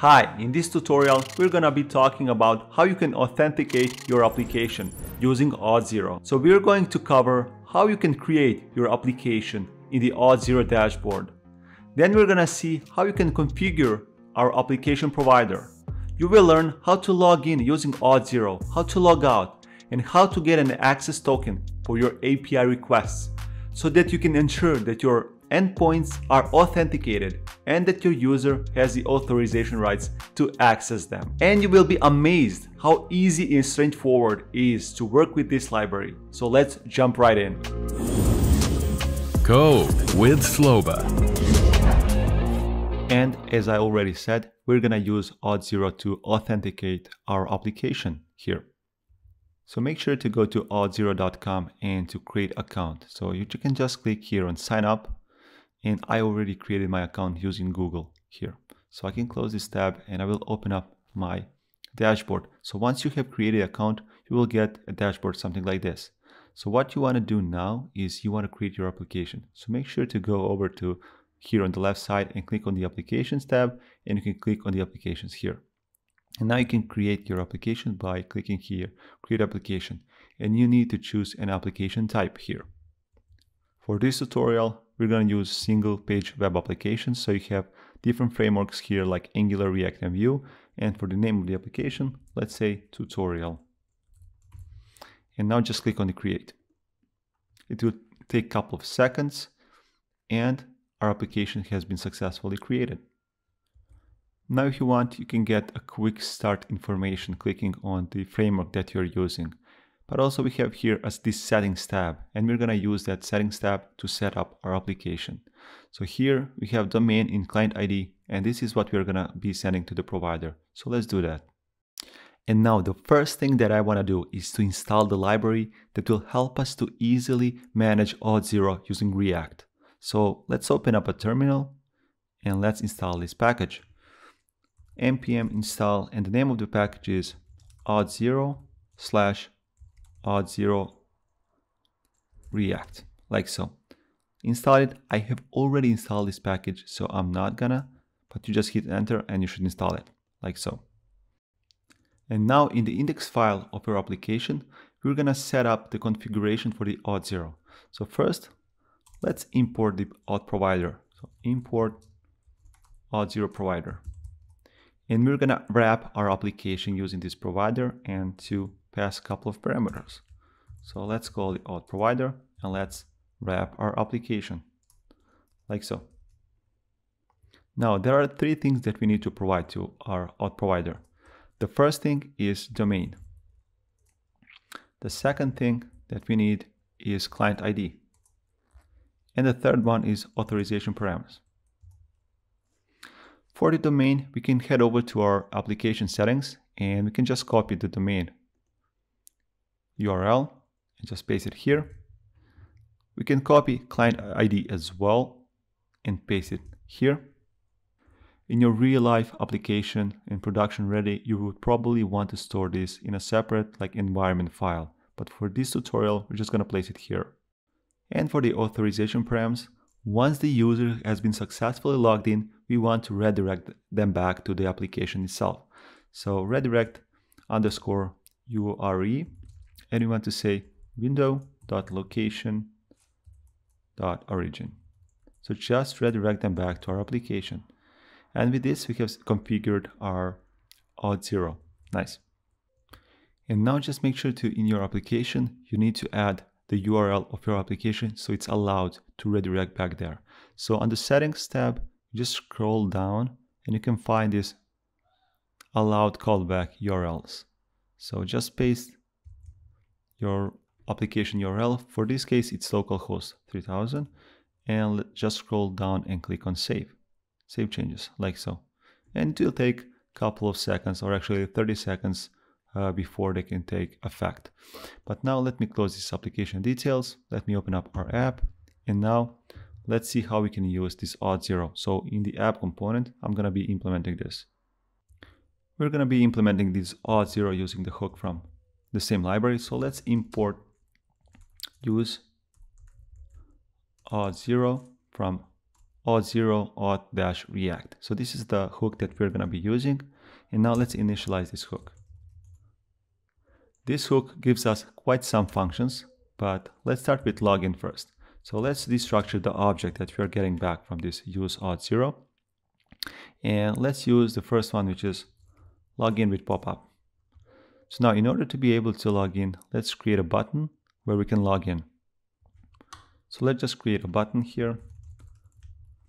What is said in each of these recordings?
Hi, in this tutorial we're gonna be talking about how you can authenticate your application using Auth0. So we're going to cover how you can create your application in the Auth0 dashboard. Then we're gonna see how you can configure our application provider. You will learn how to log in using Auth0, how to log out, and how to get an access token for your API requests so that you can ensure that your endpoints are authenticated and that your user has the authorization rights to access them. And you will be amazed how easy and straightforward it is to work with this library. So let's jump right in. Code with Sloba. And as I already said, we're gonna use Auth0 to authenticate our application here. So make sure to go to auth0.com and to create account. So you can just click here on sign up and I already created my account using Google here. So I can close this tab and I will open up my dashboard. So once you have created account, you will get a dashboard something like this. So what you want to do now is you want to create your application. So make sure to go over to here on the left side and click on the applications tab and you can click on the applications here. And now you can create your application by clicking here, create application. And you need to choose an application type here. For this tutorial, we're going to use single page web applications. So you have different frameworks here like Angular, React, and Vue. And for the name of the application, let's say tutorial. And now just click on the create. It will take a couple of seconds and our application has been successfully created. Now if you want, you can get a quick start information clicking on the framework that you're using. But also we have here as this settings tab and we're going to use that settings tab to set up our application. So here we have domain in client ID and this is what we're going to be sending to the provider. So let's do that. And now the first thing that I want to do is to install the library that will help us to easily manage Auth0 using React. So let's open up a terminal and let's install this package. Npm install and the name of the package is auth0 slash auth0 react like so. Install it. I have already installed this package so i'm not gonna but you just hit enter and you should install it like so. And now in the index file of your application we're gonna set up the configuration for the auth0 so first let's import the auth provider. So import auth0 provider and we're gonna wrap our application using this provider and to pass a couple of parameters. So let's call the auth provider and let's wrap our application like so. Now there are three things that we need to provide to our auth provider. The first thing is domain. The second thing that we need is client ID. And the third one is authorization parameters. For the domain, we can head over to our application settings and we can just copy the domain URL and just paste it here. We can copy client ID as well and paste it here. In your real life application in production ready, you would probably want to store this in a separate like environment file. But for this tutorial, we're just gonna place it here. And for the authorization params, once the user has been successfully logged in, we want to redirect them back to the application itself. So redirect underscore URI and we want to say window.location.origin. So just redirect them back to our application. And with this, we have configured our Auth0. Nice. And now just make sure to, in your application, you need to add the URL of your application so it's allowed to redirect back there. So on the settings tab, just scroll down and you can find this allowed callback URLs. So just paste your application URL. For this case, it's localhost 3000 and just scroll down and click on save. Save changes like so. And it will take a couple of seconds or actually 30 seconds uh, before they can take effect. But now let me close this application details. Let me open up our app. And now let's see how we can use this Auth0. So in the app component, I'm going to be implementing this. We're going to be implementing this Auth0 using the hook from the same library. So let's import use Auth0 from auth0 auth-react. So this is the hook that we're going to be using. And now let's initialize this hook. This hook gives us quite some functions, but let's start with login first. So let's destructure the object that we are getting back from this use auth0. And let's use the first one, which is login with pop-up. So now in order to be able to log in, let's create a button where we can log in. So let's just create a button here,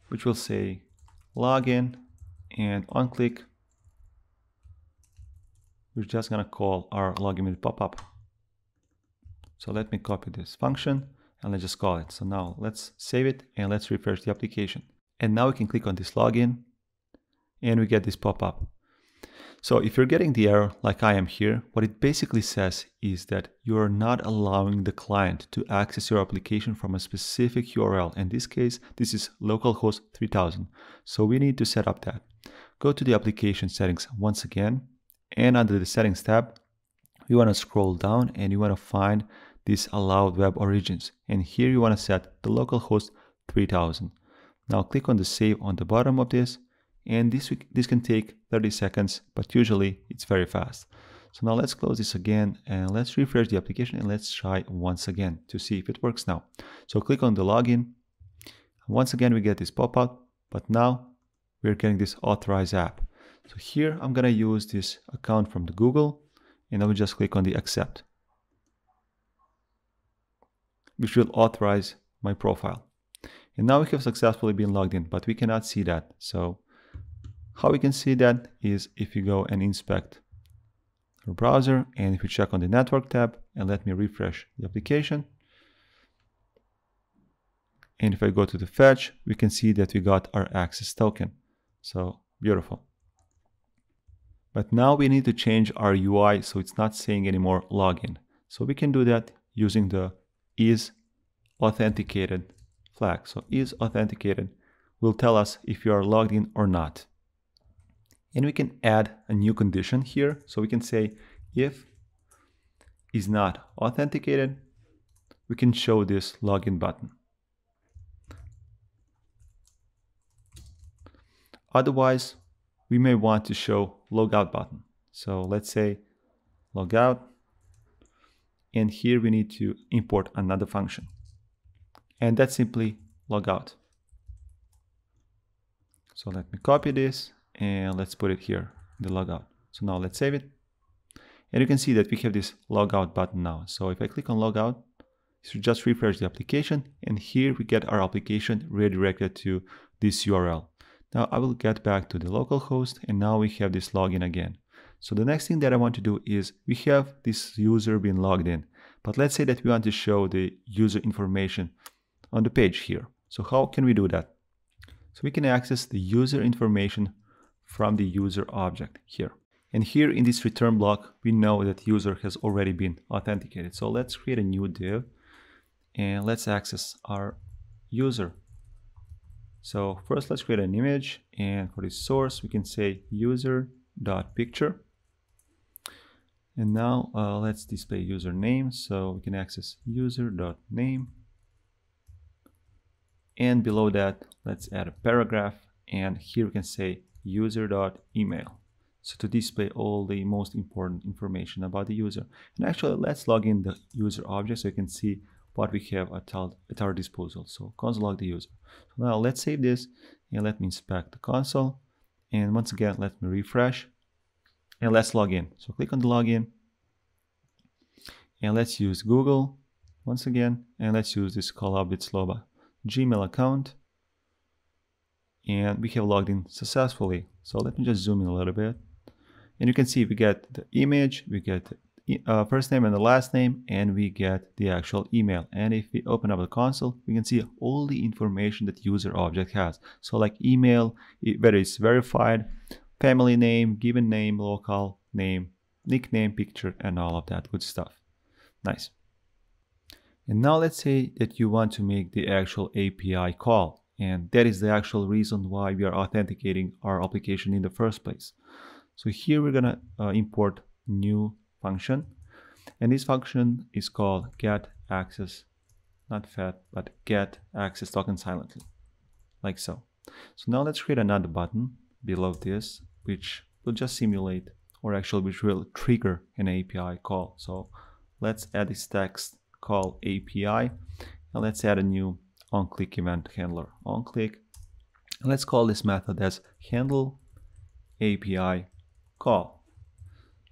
which will say login and on click, we're just gonna call our login with pop-up. So let me copy this function and let's just call it. So now let's save it and let's refresh the application. And now we can click on this login and we get this pop-up. So if you're getting the error like I am here, what it basically says is that you are not allowing the client to access your application from a specific URL. In this case, this is localhost 3000. So we need to set up that. Go to the application settings once again, and under the settings tab, you want to scroll down and you want to find this allowed web origins. And here you want to set the localhost 3000. Now click on the save on the bottom of this and this, this can take 30 seconds, but usually it's very fast. So now let's close this again and let's refresh the application and let's try once again to see if it works now. So click on the login. Once again, we get this pop-up, but now we're getting this authorized app. So here I'm gonna use this account from the Google and I will just click on the accept, which will authorize my profile. And now we have successfully been logged in, but we cannot see that. So how we can see that is if you go and inspect our browser and if you check on the network tab and let me refresh the application. And if I go to the fetch, we can see that we got our access token. So beautiful. But now we need to change our UI so it's not saying anymore login. So we can do that using the is authenticated flag. So is authenticated will tell us if you are logged in or not. And we can add a new condition here. So we can say if is not authenticated, we can show this login button. Otherwise, we may want to show logout button. So let's say logout, and here we need to import another function. And that's simply logout. So let me copy this and let's put it here, the logout. So now let's save it. And you can see that we have this logout button now. So if I click on logout, it should just refresh the application and here we get our application redirected to this URL. Now I will get back to the localhost and now we have this login again. So the next thing that I want to do is we have this user being logged in, but let's say that we want to show the user information on the page here. So how can we do that? So we can access the user information from the user object here. And here in this return block, we know that user has already been authenticated. So let's create a new div and let's access our user. So first let's create an image and for the source, we can say user.picture. And now uh, let's display username. So we can access user.name. And below that, let's add a paragraph. And here we can say user.email. So to display all the most important information about the user. And actually, let's log in the user object so you can see what we have at our, at our disposal. So console log the user. So now let's save this and let me inspect the console. And once again, let me refresh and let's log in. So click on the login and let's use Google once again. And let's use this Kolab with Sloba Gmail account and we have logged in successfully. So let me just zoom in a little bit. And you can see we get the image, we get the uh, first name and the last name, and we get the actual email. And if we open up the console, we can see all the information that user object has. So like email, whether it's verified, family name, given name, local name, nickname, picture, and all of that good stuff. Nice. And now let's say that you want to make the actual API call. And that is the actual reason why we are authenticating our application in the first place. So here we're gonna uh, import new function. And this function is called get access, not fat, but get access token silently, like so. So now let's create another button below this, which will just simulate, or actually which will trigger an API call. So let's add this text call API, and let's add a new onClick event handler. OnClick, and let's call this method as handle API call.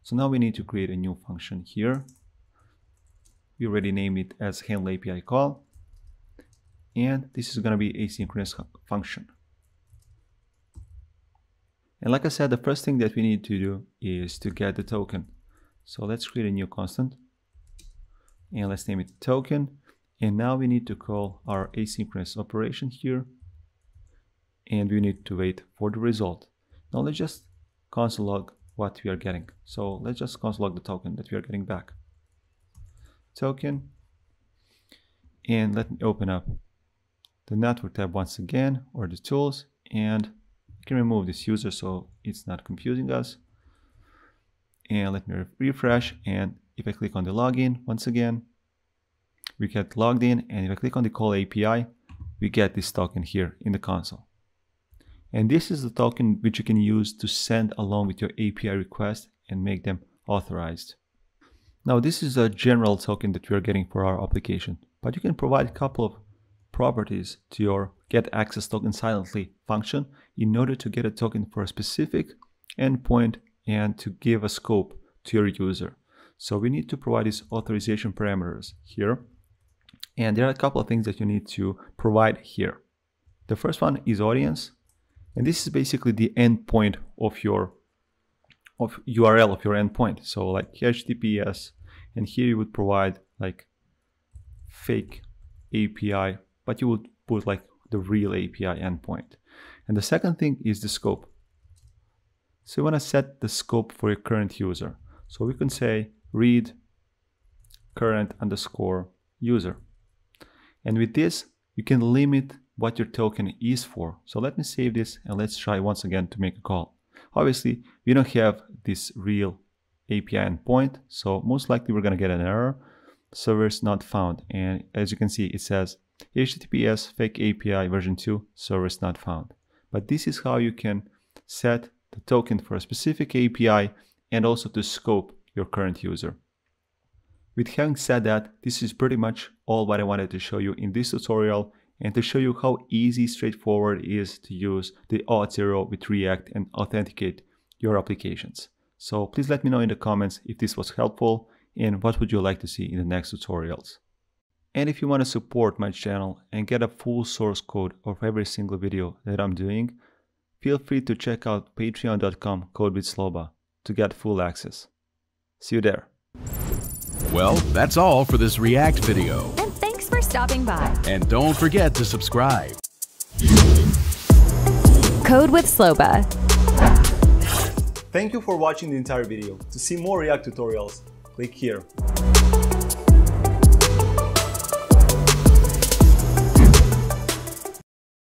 So now we need to create a new function here. We already named it as handle API call. And this is going to be asynchronous function. And like I said, the first thing that we need to do is to get the token. So let's create a new constant and let's name it token. And now we need to call our asynchronous operation here and we need to wait for the result. Now let's just console log what we are getting. So let's just console log the token that we are getting back. Token and let me open up the network tab once again or the tools and I can remove this user so it's not confusing us. And let me refresh. And if I click on the login once again, we get logged in. And if I click on the call API, we get this token here in the console. And this is the token which you can use to send along with your API request and make them authorized. Now this is a general token that we are getting for our application, but you can provide a couple of properties to your get access token silently function in order to get a token for a specific endpoint and to give a scope to your user. So we need to provide these authorization parameters here. And there are a couple of things that you need to provide here. The first one is audience. And this is basically the endpoint of your of URL of your endpoint. So like HTTPS, and here you would provide like fake API but you would put like the real API endpoint. And the second thing is the scope. So you want to set the scope for your current user. So we can say read current underscore user. And with this, you can limit what your token is for. So let me save this and let's try once again to make a call. Obviously, we don't have this real API endpoint, so most likely we're going to get an error. Server is not found. And as you can see, it says HTTPS fake API version 2 server is not found. But this is how you can set the token for a specific API and also to scope your current user. With having said that, this is pretty much all what I wanted to show you in this tutorial and to show you how easy, straightforward it is to use the Auth0 with React and authenticate your applications. So please let me know in the comments if this was helpful and what would you like to see in the next tutorials. And if you want to support my channel and get a full source code of every single video that I'm doing, feel free to check out patreon.com code with Sloba to get full access. See you there. Well, that's all for this React video. And stopping by. And don't forget to subscribe. Code with Sloba. Thank you for watching the entire video. To see more React tutorials, click here.